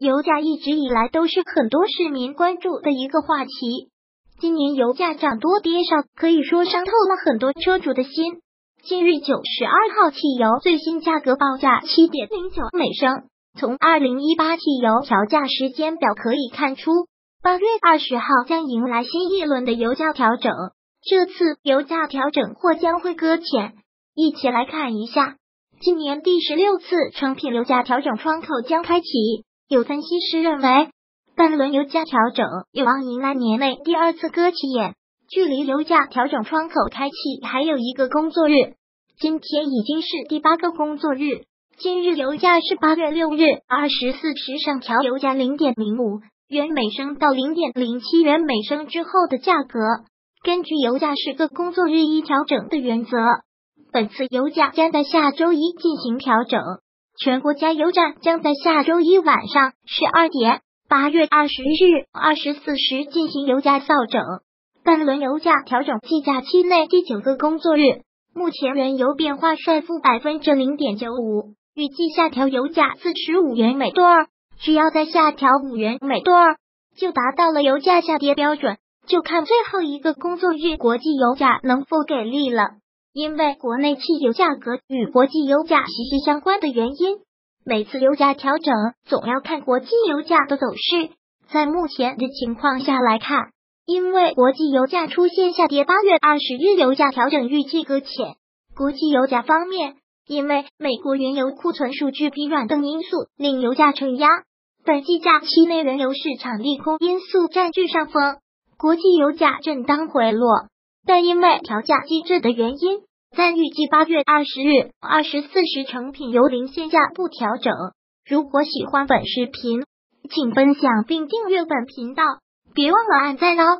油价一直以来都是很多市民关注的一个话题。今年油价涨多跌少，可以说伤透了很多车主的心。近日九十二号汽油最新价格报价七点零九每升。从二零一八汽油调价时间表可以看出，八月二十号将迎来新一轮的油价调整。这次油价调整或将会搁浅。一起来看一下，今年第十六次成品油价调整窗口将开启。有分析师认为，半轮油价调整有望迎来年内第二次搁浅。距离油价调整窗口开启还有一个工作日，今天已经是第八个工作日。今日油价是八月六日二十四时上调油价零点零五元每升到零点零七元每升之后的价格，根据油价十个工作日一调整的原则，本次油价将在下周一进行调整。全国加油站将在下周一晚上十二点，八月二十日二十四时进行油价调整。半轮油价调整计价期内第九个工作日，目前原油变化率负百分之零点九五，预计下调油价四十五元每吨，只要再下调五元每吨，就达到了油价下跌标准。就看最后一个工作日国际油价能否给力了。因为国内汽油价格与国际油价息息相关的原因，每次油价调整总要看国际油价的走势。在目前的情况下来看。因为国际油价出现下跌，八月二十日油价调整预计搁浅。国际油价方面，因为美国原油库存数据疲软等因素令油价承压，本季假期内原油市场利空因素占据上风，国际油价震荡回落。但因为调价机制的原因，在预计八月二十日二十四时成品油零限价不调整。如果喜欢本视频，请分享并订阅本频道。别忘了按赞哦！